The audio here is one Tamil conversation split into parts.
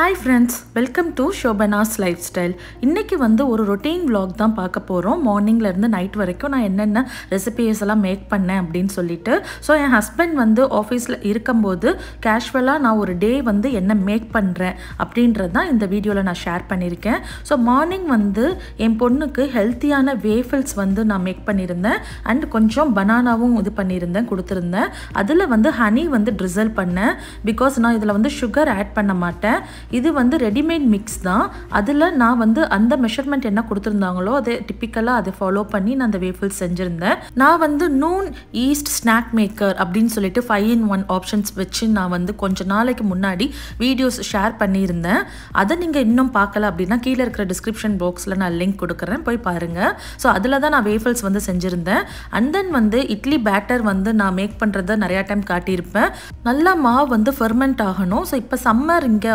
Hi friends welcome to Shobana's lifestyle இன்றைக்கி வந்து ஒரு ரொட்டீன் வ்ளாக் தான் பார்க்க போகிறோம் மார்னிங்லேருந்து நைட் வரைக்கும் நான் என்னென்ன ரெசிபீஸ் எல்லாம் மேக் பண்ணேன் அப்படின்னு சொல்லிட்டு. ஸோ என் ஹஸ்பண்ட் வந்து ஆஃபீஸில் இருக்கும்போது கேஷுவலாக நான் ஒரு டே வந்து என்ன மேக் பண்ணுறேன் அப்படின்றது தான் இந்த வீடியோவில் நான் ஷேர் பண்ணியிருக்கேன். ஸோ மார்னிங் வந்து என் பொண்ணுக்கு ஹெல்த்தியான வேஃபிள்ஸ் வந்து நான் மேக் பண்ணியிருந்தேன். அண்ட் கொஞ்சம் பனானாவும் இது பண்ணியிருந்தேன் கொடுத்துருந்தேன். அதில் வந்து ஹனி வந்து ட்ரிசல் பண்ணேன். பிகாஸ் நான் இதில் வந்து சுகர் ஆட் பண்ண மாட்டேன். இது வந்து ரெடிமேட் மிக்ஸ் தான். அதில் நான் வந்து அந்த மெஷர்மெண்ட் என்ன கொடுத்துருந்தாங்களோ அதை டிப்பிக்கலாக அதை ஃபாலோ பண்ணி நான் அந்த வேஃபிள்ஸ் செஞ்சுருந்தேன். நான் வந்து நூன் ஈஸ்ட் ஸ்நாக் மேக்கர் அப்படின்னு சொல்லிட்டு ஃபைவ் இன் ஒன் ஆப்ஷன்ஸ் வச்சு நான் வந்து கொஞ்ச நாளைக்கு முன்னாடி வீடியோஸ் ஷேர் பண்ணியிருந்தேன். அதை நீங்கள் இன்னும் பார்க்கல அப்படின்னா கீழே இருக்கிற டிஸ்கிரிப்ஷன் பாக்ஸில் நான் லிங்க் கொடுக்குறேன். போய் பாருங்கள் ஸோ அதில் தான் நான் வேஃபில்ஸ் வந்து செஞ்சுருந்தேன். அண்ட் தென் வந்து இட்லி பேட்டர் வந்து நான் மேக் பண்ணுறத நிறையா டைம் காட்டியிருப்பேன். நல்லா மாவு வந்து ஃபெர்மெண்ட் ஆகணும். ஸோ இப்போ சம்மர் இங்கே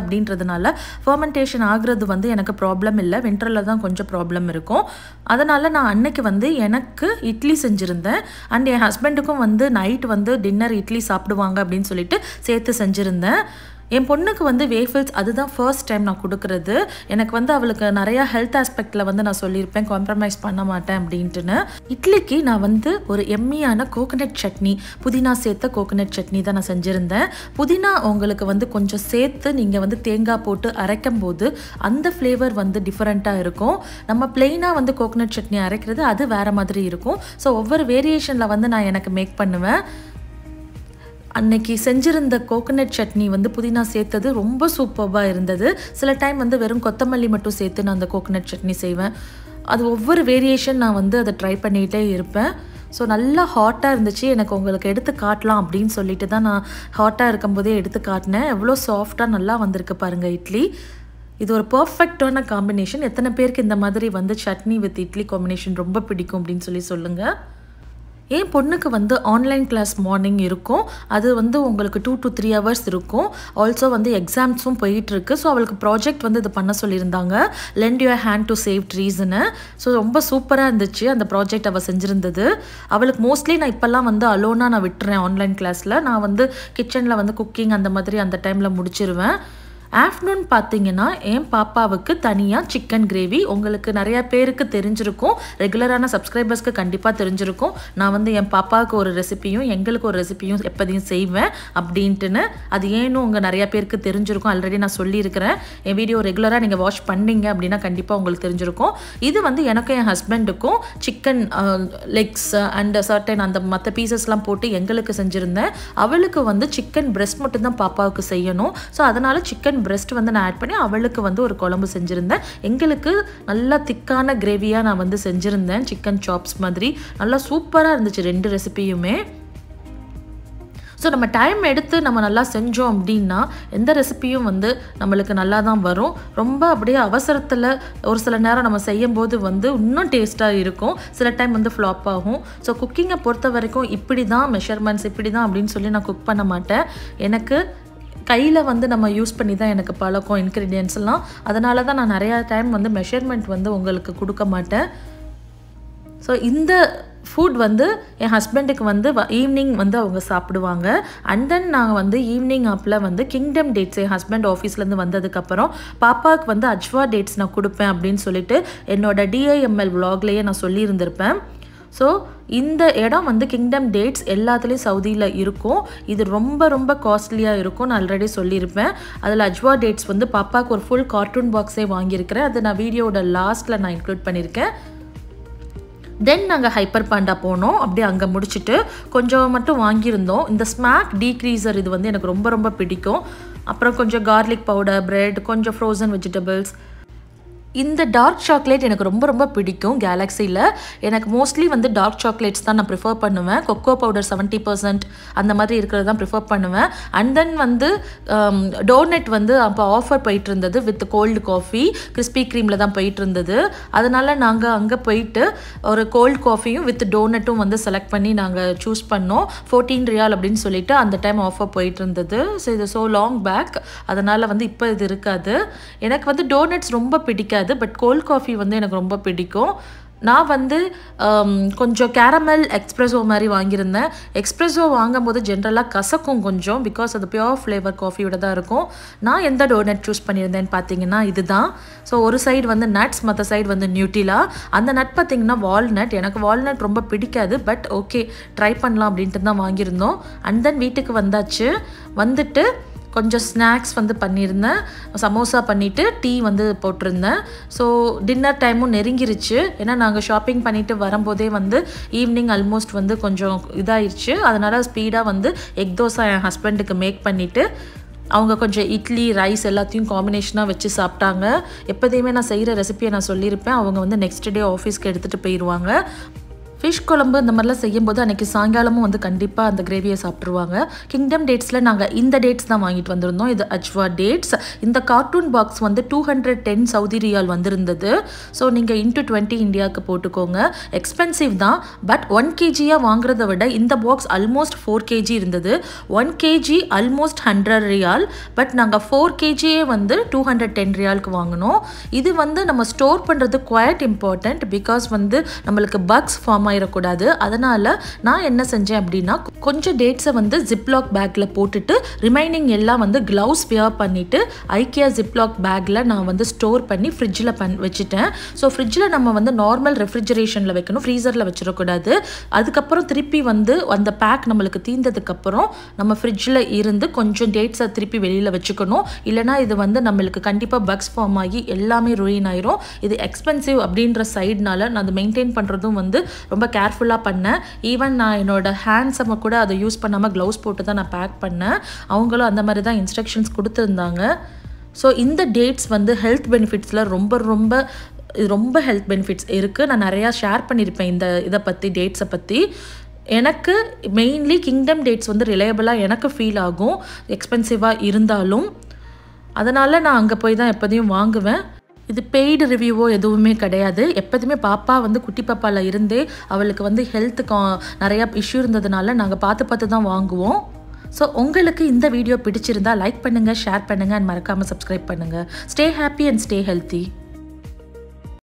இருக்கிறதுனால ஃபர்மெண்டேஷன் ஆகிறது வந்து எனக்கு ப்ராப்ளம் இல்லை. வின்டரில் தான் கொஞ்சம் ப்ராப்ளம் இருக்கும். அதனால் நான் அன்னைக்கு வந்து எனக்கு இட்லி செஞ்சுருந்தேன். அண்ட் என் ஹஸ்பண்டுக்கும் வந்து நைட் வந்து டின்னர் இட்லி சாப்பிடுவாங்க அப்படின்னு சொல்லிட்டு சேர்த்து செஞ்சுருந்தேன். என் பொண்ணுக்கு வந்து வேஃபில்ஸ் அதுதான் ஃபர்ஸ்ட் டைம் நான் கொடுக்குறது. எனக்கு வந்து அவளுக்கு நிறையா ஹெல்த் ஆஸ்பெக்டில் வந்து நான் சொல்லியிருப்பேன் காம்ப்ரமைஸ் பண்ண மாட்டேன் அப்படின்ட்டுன்னு. இட்லிக்கு நான் வந்து ஒரு எம்மியான கோகனட் சட்னி புதினா சேர்த்த கோகனட் சட்னி தான் நான் செஞ்சுருந்தேன். புதினா உங்களுக்கு வந்து கொஞ்சம் சேர்த்து நீங்கள் வந்து தேங்காய் போட்டு அரைக்கும் போது அந்த ஃப்ளேவர் வந்து டிஃப்ரெண்ட்டாக இருக்கும். நம்ம பிளெயினாக வந்து கோகனட் சட்னி அரைக்கிறது அது வேறு மாதிரி இருக்கும். ஸோ ஒவ்வொரு வேரியேஷனில் வந்து நான் எனக்கு மேக் பண்ணுவேன். அன்னைக்கு செஞ்சிருந்த கோகனட் சட்னி வந்து புதினா சேர்த்தது ரொம்ப சூப்பராக இருந்தது. சில டைம் வந்து வெறும் கொத்தமல்லி மட்டும் சேர்த்து நான் அந்த கோகனட் சட்னி செய்வேன். அது ஒவ்வொரு வேரியேஷன் நான் வந்து அதை ட்ரை பண்ணிகிட்டே இருப்பேன். ஸோ நல்லா ஹாட்டாக இருந்துச்சு. எனக்கு உங்களுக்கு எடுத்து காட்டலாம் அப்படின்னு சொல்லிட்டு தான் நான் ஹாட்டாக இருக்கும்போதே எடுத்து காட்டினேன். எவ்வளோ சாஃப்டாக நல்லா வந்திருக்கு பாருங்கள் இட்லி. இது ஒரு பர்ஃபெக்டான காம்பினேஷன் எத்தனை பேருக்கு இந்த மாதிரி வந்து சட்னி வித் இட்லி காம்பினேஷன் ரொம்ப பிடிக்கும் அப்படின்னு சொல்லி சொல்லுங்கள் என் பொண்ணுக்கு வந்து ஆன்லைன் கிளாஸ் மார்னிங் இருக்கும்? அது வந்து உங்களுக்கு டூ டு த்ரீ ஹவர்ஸ் இருக்கும். ஆல்சோ வந்து எக்ஸாம்ஸும் போயிட்டுருக்கு. ஸோ அவளுக்கு ப்ராஜெக்ட் வந்து இது பண்ண சொல்லியிருந்தாங்க. Lend your hand to save ட்ரீஸ்னு so ரொம்ப சூப்பராக இருந்துச்சு. அந்த ப்ராஜெக்ட் அவள் செஞ்சுருந்தது. அவளுக்கு மோஸ்ட்லி நான் இப்போல்லாம் வந்து அலோனாக நான் விட்டுறேன் ஆன்லைன் கிளாஸில் நான் வந்து கிச்சனில் வந்து குக்கிங் அந்த மாதிரி அந்த டைமில் முடிச்சிருவேன். ஆஃப்டர்நூன் பார்த்தீங்கன்னா என் பாப்பாவுக்கு தனியாக சிக்கன் கிரேவி உங்களுக்கு நிறையா பேருக்கு தெரிஞ்சிருக்கும். ரெகுலரான சப்ஸ்கிரைபர்ஸ்க்கு கண்டிப்பாக தெரிஞ்சிருக்கும். நான் வந்து என் பாப்பாவுக்கு ஒரு ரெசிபியும் எங்களுக்கு ஒரு ரெசிபியும் எப்போதையும் செய்வேன் அப்படின்ட்டுன்னு. அது ஏன்னு உங்கள் நிறையா பேருக்கு தெரிஞ்சிருக்கும். ஆல்ரெடி நான் சொல்லியிருக்கிறேன். என் வீடியோ ரெகுலராக நீங்கள் வாட்ச் பண்ணீங்க அப்படின்னா கண்டிப்பாக உங்களுக்கு தெரிஞ்சிருக்கும். இது வந்து எனக்கும் என் ஹஸ்பண்டுக்கும் சிக்கன் லெக்ஸ் அண்ட் சர்டன் அந்த மற்ற பீசஸ்லாம் போட்டு எங்களுக்கு செஞ்சுருந்தேன். அவளுக்கு வந்து சிக்கன் பிரெஸ்ட் மட்டும் தான் பாப்பாவுக்கு செய்யணும். ஸோ அதனால் சிக்கன் பிரெஸ்ட் வந்து நான் ஆட் பண்ணி அவளுக்கு வந்து ஒரு குழம்பு செஞ்சுருந்தேன். எங்களுக்கு நல்லா திக்கான கிரேவியாக நான் வந்து செஞ்சுருந்தேன். சிக்கன் சாப்ஸ் மாதிரி. நல்லா சூப்பராக இருந்துச்சு ரெண்டு ரெசிபியுமே ஸோ நம்ம டைம் எடுத்து நம்ம நல்லா செஞ்சோம் அப்படின்னா எந்த ரெசிபியும் வந்து நம்மளுக்கு நல்லா தான் வரும். ரொம்ப அப்படியே அவசரத்தில் ஒரு சில நேரம் நம்ம செய்யும் போது வந்து இன்னும் டேஸ்ட்டாக இருக்கும். சில டைம் வந்து ஃப்ளாப் ஆகும். ஸோ குக்கிங்கை பொறுத்த வரைக்கும் இப்படி தான் மெஷர்மெண்ட்ஸ் இப்படி தான் அப்படின்னு சொல்லி நான் குக் பண்ண மாட்டேன். எனக்கு கையில் வந்து நம்ம யூஸ் பண்ணி தான் எனக்கு பழக்கம் இன்க்ரீடியன்ஸ் எல்லாம். அதனால தான் நான் நிறையா டைம் வந்து மெஷர்மெண்ட் வந்து உங்களுக்கு கொடுக்க மாட்டேன். ஸோ இந்த ஃபுட் வந்து என் ஹஸ்பண்டுக்கு வந்து ஈவினிங் வந்து அவங்க சாப்பிடுவாங்க. அண்ட் தென் நாங்கள் வந்து ஈவினிங் அப்பில் வந்து கிங்டம் டேட்ஸ் என் ஹஸ்பண்ட் ஆஃபீஸ்லேருந்து வந்ததுக்கப்புறம் பாப்பாவுக்கு வந்து அஜ்வா டேட்ஸ் நான் கொடுப்பேன் அப்படின்னு சொல்லிட்டு என்னோட டிஐஎம்எல் விலாக்லேயே நான் சொல்லியிருந்திருப்பேன். ஸோ இந்த இடம் வந்து கிங்டம் டேட்ஸ் எல்லாத்துலேயும் சவுதியில் இருக்கும். இது ரொம்ப ரொம்ப காஸ்ட்லியாக இருக்கும். நான் ஆல்ரெடி சொல்லியிருப்பேன். அதில் அஜ்வா டேட்ஸ் வந்து பாப்பாவுக்கு ஒரு ஃபுல் கார்ட்டூன் பாக்ஸே வாங்கியிருக்கிறேன். அதை நான் வீடியோட லாஸ்ட்டில் நான் இன்க்ளூட் பண்ணியிருக்கேன். தென் நாங்கள் ஹைப்பர் பாண்டா போனோம். அப்படியே அங்கே முடிச்சுட்டு கொஞ்சம் மட்டும் வாங்கியிருந்தோம். இந்த ஸ்மாக் டீக்ரீசர் இது வந்து எனக்கு ரொம்ப ரொம்ப பிடிக்கும். அப்புறம் கொஞ்சம் கார்லிக் பவுடர் பிரெட் கொஞ்சம் ஃப்ரோசன் வெஜிடபிள்ஸ் இந்த டார்க் சாக்லேட் எனக்கு ரொம்ப ரொம்ப பிடிக்கும் கேலக்ஸியில் எனக்கு மோஸ்ட்லி வந்து டார்க் சாக்லேட்ஸ் தான் நான் ப்ரிஃபர் பண்ணுவேன். கொக்கோ பவுடர் செவன்ட்டி பர்சன்ட் அந்த மாதிரி இருக்கிறது தான் ப்ரிஃபர் பண்ணுவேன். அண்ட் தென் வந்து um, டோனட் வந்து அப்போ ஆஃபர் போயிட்டு இருந்தது வித் கோல்டு காஃபி கிறிஸ்பி க்ரீமில் தான் போயிட்டு இருந்தது அதனால் நாங்கள் அங்கே போயிட்டு ஒரு கோல்டு காஃபியும் வித் டோனட்டும் வந்து செலக்ட் பண்ணி நாங்கள் சூஸ் பண்ணோம். ஃபோர்டீன் ரியால் அப்படின்னு சொல்லிட்டு அந்த டைம் ஆஃபர் போயிட்டு இருந்தது ஸோ இது ஸோ லாங் பேக் அதனால் வந்து இப்போ இது இருக்காது. எனக்கு வந்து டோனட்ஸ் ரொம்ப பிடிக்காது. பட் கோல்ட் காஃபி வந்து எனக்கு ரொம்ப பிடிக்கும். நான் வந்து கொஞ்சம் கேரமல் எக்ஸ்ப்ரெஸோ மாதிரி வாங்கியிருந்தேன். எக்ஸ்ப்ரெஸோ வாங்கும்போது ஜென்ரலாக கசக்கும் கொஞ்சம் பிகாஸ் அது பியோர் ஃப்ளேவர் காஃபியோட தான் இருக்கும். நான் எந்த டோனட் சூஸ் பண்ணியிருந்தேன்னு பார்த்தீங்கன்னா இதுதான். ஸோ ஒரு சைடு வந்து நட்ஸ் மற்ற சைடு வந்து நியூட்டிலா அந்த நட் பார்த்தீங்கன்னா வால்நட் எனக்கு வால்நட் ரொம்ப பிடிக்காது பட் ஓகே ட்ரை பண்ணலாம் அப்படின்ட்டு தான் வாங்கியிருந்தோம். அண்ட் தென் வீட்டுக்கு வந்தாச்சு. வந்துட்டு கொஞ்சம் ஸ்நாக்ஸ் வந்து பண்ணியிருந்தேன். சமோசா பண்ணிவிட்டு டீ வந்து போட்டிருந்தேன். ஸோ டின்னர் டைமும் நெருங்கிருச்சு. ஏன்னா நாங்கள் ஷாப்பிங் பண்ணிவிட்டு வரும்போதே வந்து ஈவினிங் ஆல்மோஸ்ட் வந்து கொஞ்சம் இதாயிருச்சு. அதனால் ஸ்பீடாக வந்து எக் தோசை என் ஹஸ்பண்டுக்கு மேக் பண்ணிவிட்டு அவங்க கொஞ்சம் இட்லி ரைஸ் எல்லாத்தையும் காம்பினேஷனாக வச்சு சாப்பிட்டாங்க. எப்போதையுமே நான் செய்கிற ரெசிபியை நான் சொல்லியிருப்பேன். அவங்க வந்து நெக்ஸ்ட் டே ஆஃபீஸ்க்கு எடுத்துகிட்டு போயிடுவாங்க ஃபிஷ் குழம்பு இந்த மாதிரிலாம் செய்யும்போது அன்றைக்கி சாயங்காலமும் வந்து கண்டிப்பாக அந்த கிரேவியை சாப்பிட்ருவாங்க கிங்டம் டேட்ஸில் நாங்கள் இந்த டேட்ஸ் தான் வாங்கிட்டு வந்திருந்தோம். இது அஜ்வா டேட்ஸ் இந்த கார்ட்டூன் பாக்ஸ் வந்து two hundred ten Saudi riyal வந்திருந்தது. ஸோ நீங்கள் இன்ட்டு டுவெண்ட்டி இந்தியாவுக்கு போட்டுக்கோங்க. எக்ஸ்பென்சிவ் தான். பட் ஒன் கேஜியாக வாங்குறத விட இந்த பாக்ஸ் ஆல்மோஸ்ட் ஃபோர் கேஜி இருந்தது. One KG almost hundred riyal but நாங்கள் ஃபோர் கேஜியே வந்து டூ ஹண்ட்ரட் டென் ரியாலுக்கு வாங்கினோம். இது வந்து நம்ம ஸ்டோர் பண்ணுறது குவாய்ட் இம்பார்ட்டண்ட் பிகாஸ் வந்து நம்மளுக்கு பக்ஸ் ஃபார்ம் ஆயிடக்கூடாது அதனால் நான் என்ன செஞ்சேன் அப்படின்னா கொஞ்சம் டேட்ஸை வந்து ஜிப்லாக் பேக்கில் போட்டுட்டு ரிமைனிங் எல்லாம் வந்து க்ளவுஸ் வியர் பண்ணிவிட்டு ஐக்கியா ஜிப்லாக் பேக்கில் நான் வந்து ஸ்டோர் பண்ணி ஃப்ரிட்ஜில் பண் வச்சுட்டேன். ஸோ ஃப்ரிட்ஜில் நம்ம வந்து நார்மல் ரெஃப்ரிஜரேஷனில் வைக்கணும். ஃப்ரீசரில் வச்சிடக்கூடாது. அதுக்கப்புறம் திருப்பி வந்து அந்த பேக் நம்மளுக்கு தீர்ந்ததுக்கப்புறம் நம்ம ஃப்ரிட்ஜில் இருந்து கொஞ்சம் டேட்ஸை திருப்பி வெளியில் வச்சுக்கணும். இல்லைனா இது வந்து நம்மளுக்கு கண்டிப்பாக பக்ஸ் ஃபார்ம் ஆகி எல்லாமே ருயின் ஆயிரும். இது எக்ஸ்பென்சிவ் அப்படின்ற சைட்னால நான் அதை மெயின்டைன் பண்ணுறதும் வந்து ரொம்ப கேர்ஃபுல்லாக பண்ணேன் ஈவன் நான் என்னோடய ஹேண்ட்ஸை கூட அதை யூஸ் பண்ணாமல் க்ளவுஸ் போட்டு தான் நான் பேக் பண்ணேன் அவங்களும் அந்த மாதிரி தான் இன்ஸ்ட்ரக்ஷன்ஸ் கொடுத்துருந்தாங்க. ஸோ இந்த டேட்ஸ் வந்து ஹெல்த் பெனிஃபிட்ஸில் ரொம்ப ரொம்ப இது ரொம்ப ஹெல்த் பெனிஃபிட்ஸ் இருக்குது நான் நிறையா ஷேர் பண்ணியிருப்பேன் இந்த இதை பற்றி டேட்ஸை பற்றி எனக்கு மெயின்லி கிங்டம் டேட்ஸ் வந்து ரிலையபிளாக எனக்கு ஃபீல் ஆகும். எக்ஸ்பென்சிவாக இருந்தாலும். அதனால் நான் அங்கே போய் தான் எப்போதையும் வாங்குவேன். இது பெய்டு ரிவ்யூவோ எதுவுமே கிடையாது. எப்போதுமே பாப்பா வந்து குட்டி பாப்பாவில் இருந்தே அவளுக்கு வந்து ஹெல்த்துக்கு நிறையா இஷ்யூ இருந்ததுனால நாங்கள் பார்த்து பார்த்து தான் வாங்குவோம். ஸோ உங்களுக்கு இந்த வீடியோ பிடிச்சிருந்தா லைக் பண்ணுங்கள் ஷேர் பண்ணுங்கள் அண்ட் மறக்காமல் சப்ஸ்கிரைப் பண்ணுங்கள் stay happy and stay healthy